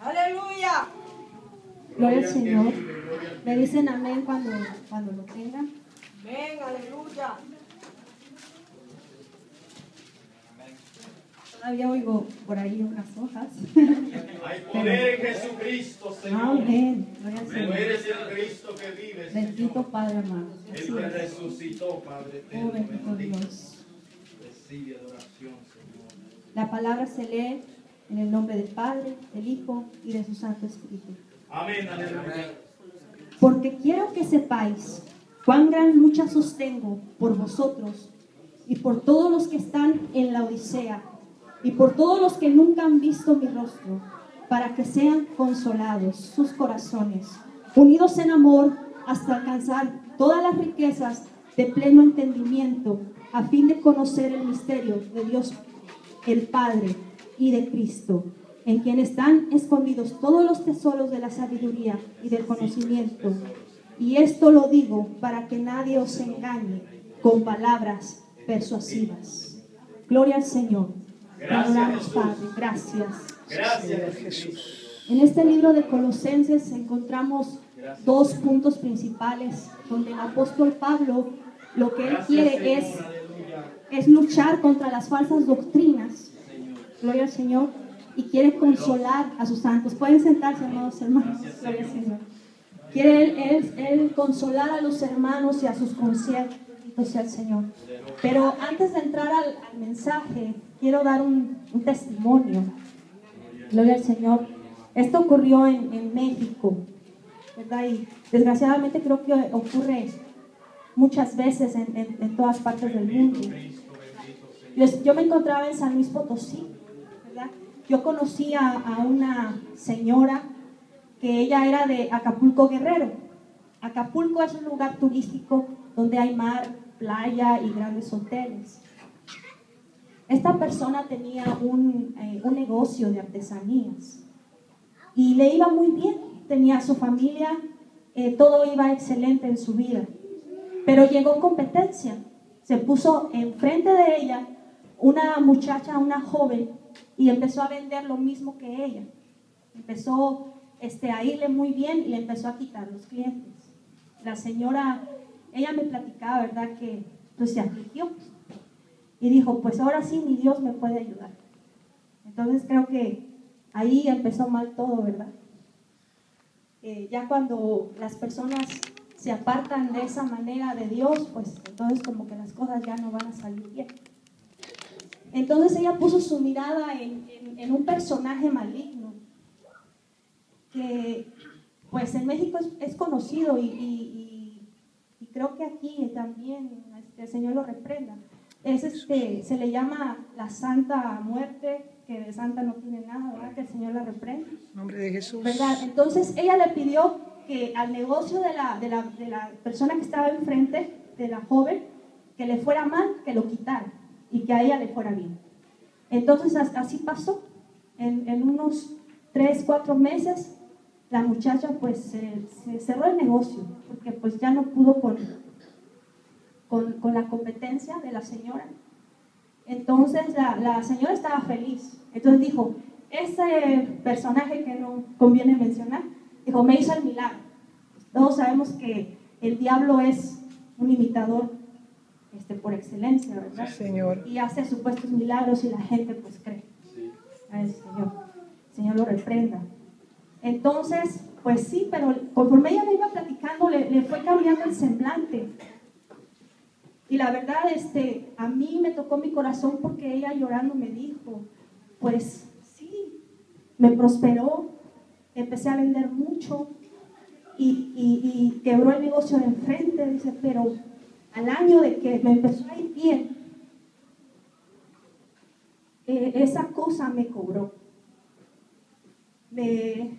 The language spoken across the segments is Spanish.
Aleluya. Gloria al Señor. Me dicen amén cuando, cuando lo tengan. Amén, aleluya. Todavía oigo por ahí unas hojas. Hay poder en Jesucristo, Señor. Amén. Gloria al Tú Señor. eres el Cristo que vive, Bendito Señor. Padre amado. Te es. resucitó, Padre eterno. Oh, bendito bendito. Dios. Recibe adoración, Señor. La palabra se lee en el nombre del Padre, del Hijo y de su Santo Espíritu. Amén, aleluya. Porque quiero que sepáis cuán gran lucha sostengo por vosotros y por todos los que están en la Odisea y por todos los que nunca han visto mi rostro, para que sean consolados sus corazones, unidos en amor hasta alcanzar todas las riquezas de pleno entendimiento, a fin de conocer el misterio de Dios el Padre y de Cristo, en quien están escondidos todos los tesoros de la sabiduría y del conocimiento. Y esto lo digo para que nadie os engañe con palabras persuasivas. Gloria al Señor. Gracias. Padre. Gracias. Gracias, Jesús. En este libro de Colosenses encontramos dos puntos principales donde el apóstol Pablo lo que él quiere es. Es luchar contra las falsas doctrinas. Gloria al Señor. Y quiere consolar a sus santos. Pueden sentarse, amados hermanos. Quiere él, consolar a los hermanos y a sus conciertos. Pero antes de entrar al, mensaje, quiero dar un, testimonio. Gloria al Señor. Esto ocurrió en, México, desgraciadamente creo que ocurre muchas veces en, todas partes del mundo. Yo, me encontraba en San Luis Potosí. Yo conocí a, una señora que ella era de Acapulco Guerrero. Acapulco es un lugar turístico donde hay mar, playa y grandes hoteles. Esta persona tenía un, eh, negocio de artesanías y le iba muy bien, tenía su familia, eh, todo iba excelente en su vida. Pero llegó competencia, se puso enfrente de ella una muchacha, una joven, y empezó a vender lo mismo que ella. Empezó este, a irle muy bien y le empezó a quitar los clientes. La señora, ella me platicaba, ¿verdad? Que pues se afligió y dijo, pues ahora sí ni Dios me puede ayudar. Entonces creo que ahí empezó mal todo, ¿verdad? Eh, ya cuando las personas se apartan de esa manera de Dios, pues entonces como que las cosas ya no van a salir bien. Entonces ella puso su mirada en, en- en un personaje maligno, que pues en México es, es conocido y, y- y- y creo que aquí también este, el Señor lo reprenda. Es este, se le llama la Santa Muerte, que de santa no tiene nada, ¿verdad? Que el Señor la reprenda. nombre de Jesús. ¿verdad? Entonces ella le pidió que al negocio de la, de la, de la persona que estaba enfrente, de la joven, que le fuera mal, que lo quitara y que a ella le fuera bien. Entonces as- así pasó. En, en unos tres, cuatro meses, la muchacha pues se, se cerró el negocio, porque pues ya no pudo con, con, con la competencia de la señora. Entonces la, la señora estaba feliz. Entonces dijo, ese personaje que no conviene mencionar, dijo, me hizo el milagro. Todos sabemos que el diablo es un imitador este, por excelencia, ¿verdad? Señor. Y hace supuestos milagros y la gente pues cree. Ay, Señor, Señor lo reprenda. Entonces, pues sí, pero conforme ella me iba platicando, le, le fue cambiando el semblante. Y la verdad, este, a mí me tocó mi corazón porque ella llorando me dijo, pues sí, me prosperó, empecé a vender mucho y, y- y quebró el negocio de enfrente, dice, pero al año de que me empezó a ir bien, eh, esa cosa me cobró. Me,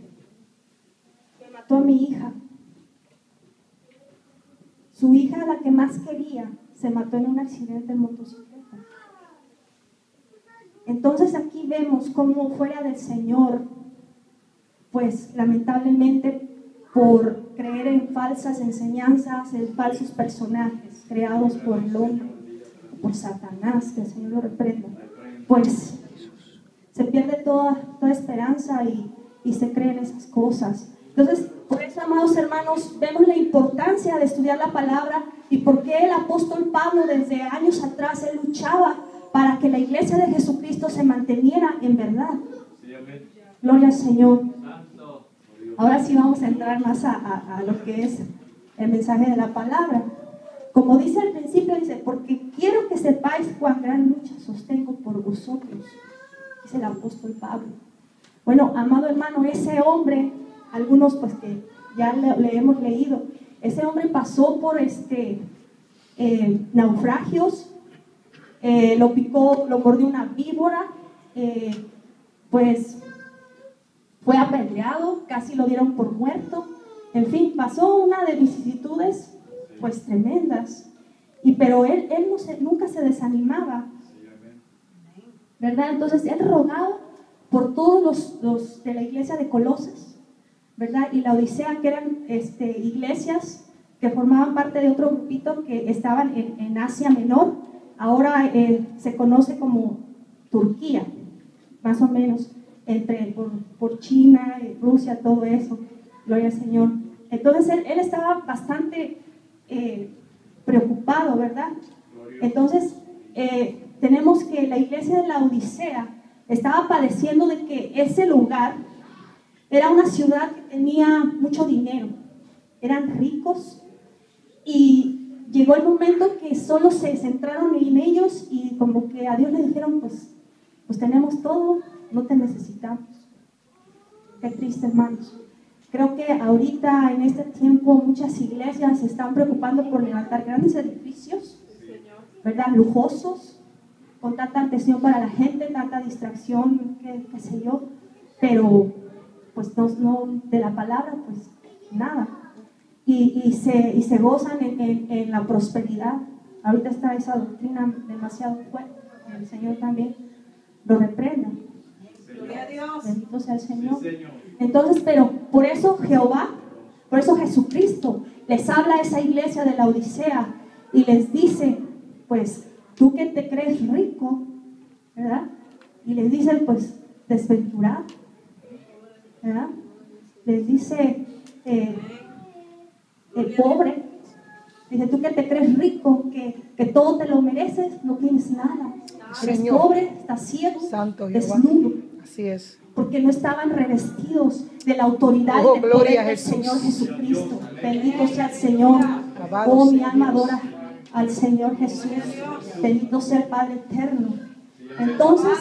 me mató a mi hija. Su hija, la que más quería, se mató en un accidente en motocicleta. Entonces aquí vemos cómo fuera del Señor, pues lamentablemente por creer en falsas enseñanzas, en falsos personajes creados por el hombre, por Satanás, que el Señor lo reprenda, pues se pierde toda, toda esperanza y, y se creen esas cosas. Entonces, por eso, amados hermanos, vemos la importancia de estudiar la palabra y por qué el apóstol Pablo desde años atrás, él luchaba para que la iglesia de Jesucristo se manteniera en verdad. Gloria al Señor. Ahora sí vamos a entrar más a, lo que es el mensaje de la palabra. Como dice al principio, dice, porque quiero que sepáis cuán gran lucha sostengo por vosotros, dice el apóstol Pablo. Bueno, amado hermano, ese hombre, algunos pues que ya le, le hemos leído, ese hombre pasó por este eh, naufragios, eh, lo picó, lo mordió una víbora, eh, pues fue apedreado, casi lo dieron por muerto. En fin, pasó una de vicisitudes pues tremendas. Y pero él, él no se- nunca se desanimaba. ¿verdad? Entonces él rogaba por todos los, los de la iglesia de Colosas, ¿verdad? Y la Odisea, que eran este, iglesias que formaban parte de otro grupito que estaban en, en Asia Menor, ahora eh, se conoce como Turquía, más o menos, entre por, por China, eh, Rusia, todo eso, gloria al Señor. Entonces él, él estaba bastante eh, preocupado, ¿verdad? Entonces, eh, tenemos que la iglesia de la Odisea estaba padeciendo de que ese lugar era una ciudad que tenía mucho dinero, eran ricos y llegó el momento que solo se centraron en ellos y como que a Dios le dijeron, pues, pues tenemos todo, no te necesitamos. Qué triste, hermanos. Creo que ahorita en este tiempo muchas iglesias se están preocupando por levantar grandes edificios, ¿verdad? Lujosos, con tanta atención para la gente, tanta distracción, qué, qué sé yo, pero pues no, no de la palabra, pues nada. Y, y se, y se gozan en, en- en la prosperidad. Ahorita está esa doctrina demasiado fuerte, el Señor también lo reprenda. Gloria a Dios. Bendito sea el Señor. Sí, Señor. Entonces, pero por eso Jehová, por eso Jesucristo les habla a esa iglesia de la Odisea y les dice, pues, tú que te crees rico, ¿verdad? Y les dice, pues, desventurado, ¿verdad? Les dice, eh, el pobre, dice, tú que te crees rico, que, que todo te lo mereces, no tienes nada. Eres Señor. pobre, estás ciego, Santo desnudo Así es. porque no estaban revestidos de la autoridad Oh, y del gloria poder del Jesús. Señor Jesucristo. Bendito sea el Señor. Alabado Oh, mi alma adora al Señor Jesús. Bendito sea el Padre eterno. Entonces,